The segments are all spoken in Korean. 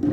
Bye. e b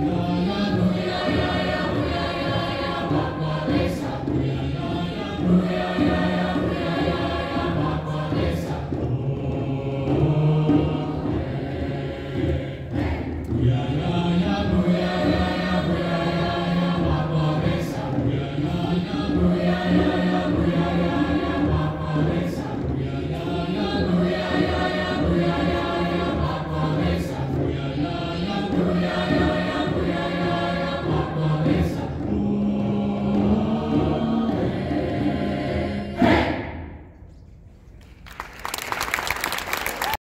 Yeah.